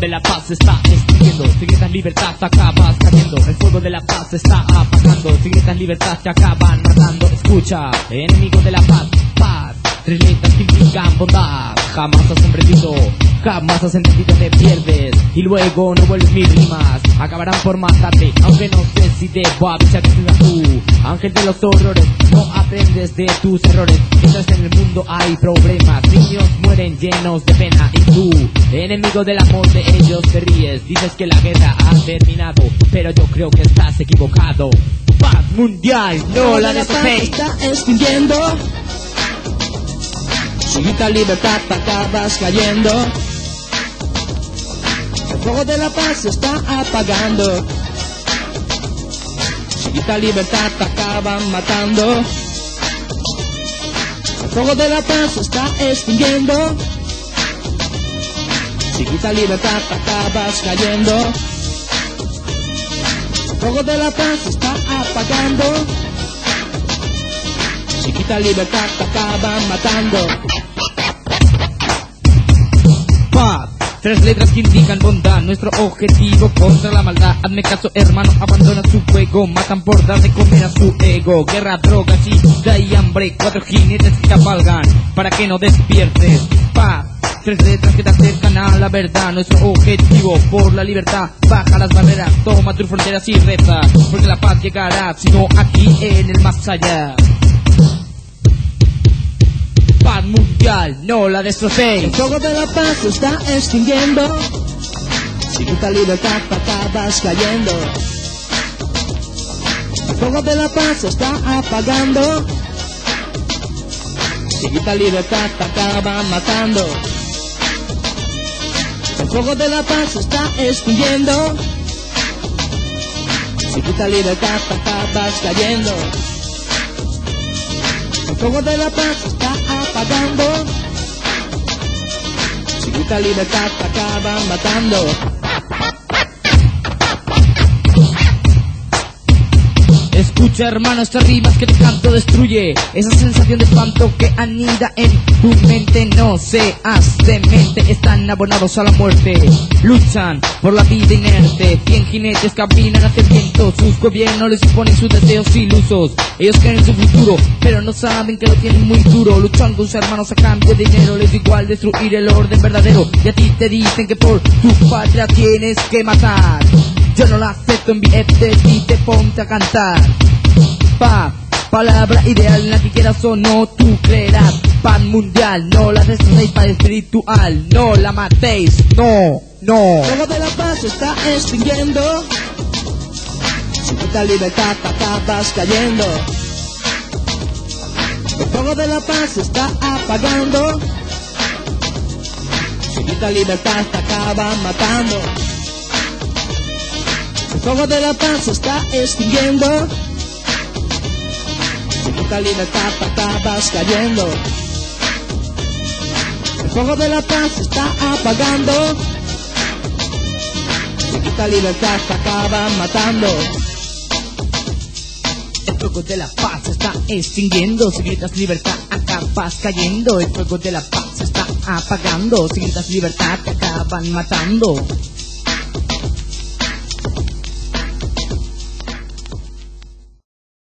de la paz está extinguiendo. Si gritas libertad, te acabas cayendo. El fuego de la paz está apagando. Si gritas libertad, te acaban matando. Escucha, enemigo de la paz, paz. Tres letras que implican bondad. Jamás has comprendido, jamás has entendido, te pierdes. Y luego no vuelves mis rimas. Acabarán por matarte, aunque no sé si debo avisar que seas tú. Ángel de los horrores, aprendes de tus errores. Mientras en el mundo hay problemas, niños mueren llenos de pena. Y tú, enemigo del amor de ellos, te ríes. Dices que la guerra ha terminado, pero yo creo que estás equivocado. Paz mundial, no la paz necesitas. está extinguiendo. Libertad, te acabas cayendo. El fuego de la paz se está apagando. Si grita libertad, te acaban matando. Fuego de la paz se está extinguiendo. Si grita libertad, acabas cayendo. El fuego de la paz se está apagando. Si quita libertad te acaban matando. Tres letras que indican bondad, nuestro objetivo contra la maldad. Hazme caso, hermano, abandona su juego. Matan por dar de comer a su ego. Guerra, drogas, sida y hambre. Cuatro jinetes que cabalgan para que no despiertes. Paz. Tres letras que te acercan a la verdad. Nuestro objetivo por la libertad. Baja las barreras, toma tus fronteras y reza. Porque la paz llegará, sino aquí en el más allá. Mundial, no la El destrocéis. fuego de la paz se está extinguiendo. Si quita libertad acabas cayendo. El fuego de la paz se está apagando. Si quita libertad te acaban matando. El fuego de la paz se está extinguiendo. Si quita libertad acabas cayendo. El fuego de la paz está apagando. Si grita libertad te acaban matando. Escucha hermano estas rimas que te canto destruye. Esa sensación de espanto que anida en tu mente. No seas demente, están abonados a la muerte. Luchan por la vida inerte. Cien jinetes caminan hacia el viento. Sus gobiernos les imponen sus deseos ilusos. Ellos creen en su futuro, pero no saben que lo tienen muy duro. Luchan con sus hermanos a cambio de dinero. Les igual destruir el orden verdadero. Y a ti te dicen que por tu patria tienes que matar yo no la acepto en billetes y te ponte a cantar. Pa, palabra ideal en la que quieras o no tú creerás. Pan mundial, no la destrocéis para espiritual. No la matéis, no, no. El fuego de la paz se está extinguiendo. Si quita libertad acabas cayendo. El fuego de la paz se está apagando. Si quita libertad te acaban matando. El fuego de la paz se está extinguiendo. Si quita libertad acabas cayendo. El fuego de la paz se está apagando. Si libertad te acaban matando. El fuego de la paz se está extinguiendo. Si gritas libertad, acabas cayendo. El fuego de la paz se está apagando. Si gritas libertad, te acaban matando.